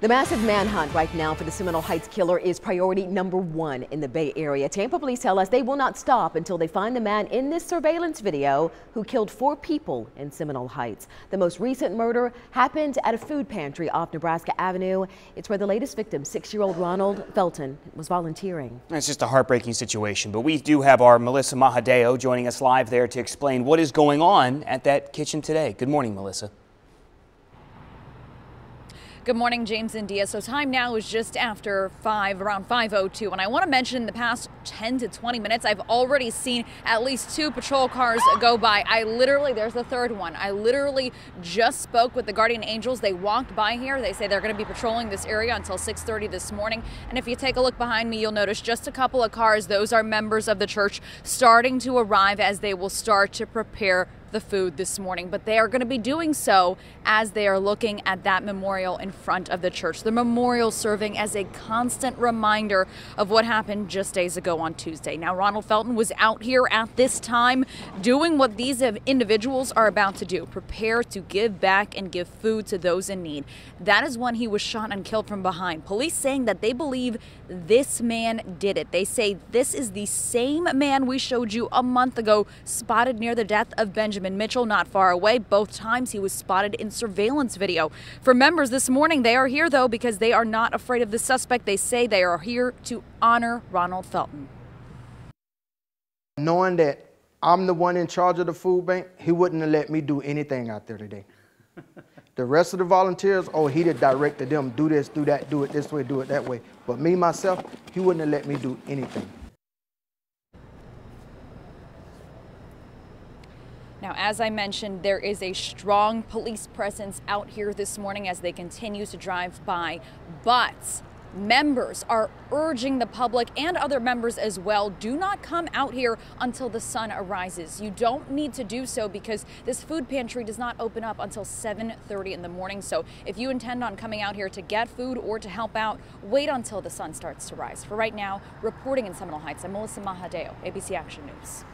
The massive manhunt right now for the Seminole Heights killer is priority number one in the Bay Area. Tampa police tell us they will not stop until they find the man in this surveillance video who killed four people in Seminole Heights. The most recent murder happened at a food pantry off Nebraska Avenue. It's where the latest victim, six-year-old Ronald Felton, was volunteering. It's just a heartbreaking situation, but we do have our Melissa Mahadeo joining us live there to explain what is going on at that kitchen today. Good morning, Melissa. Good morning, James and Dia. So time now is just after 5, around 5.02. And I want to mention in the past 10 to 20 minutes, I've already seen at least two patrol cars go by. I literally, there's the third one. I literally just spoke with the Guardian Angels. They walked by here. They say they're going to be patrolling this area until 6.30 this morning. And if you take a look behind me, you'll notice just a couple of cars. Those are members of the church starting to arrive as they will start to prepare the food this morning, but they are going to be doing so as they are looking at that memorial in front of the church. The memorial serving as a constant reminder of what happened just days ago on Tuesday. Now, Ronald Felton was out here at this time doing what these individuals are about to do prepare to give back and give food to those in need. That is when he was shot and killed from behind. Police saying that they believe this man did it. They say this is the same man we showed you a month ago, spotted near the death of Benjamin. Benjamin Mitchell not far away. Both times he was spotted in surveillance video. For members this morning, they are here though because they are not afraid of the suspect. They say they are here to honor Ronald Felton. Knowing that I'm the one in charge of the food bank, he wouldn't have let me do anything out there today. the rest of the volunteers, oh, he'd have directed them, do this, do that, do it this way, do it that way. But me, myself, he wouldn't have let me do anything. Now, as I mentioned, there is a strong police presence out here this morning as they continue to drive by, but members are urging the public and other members as well do not come out here until the sun arises. You don't need to do so because this food pantry does not open up until 7:30 in the morning. So if you intend on coming out here to get food or to help out wait until the sun starts to rise. For right now reporting in Seminole Heights I'm Melissa Mahadeo ABC Action News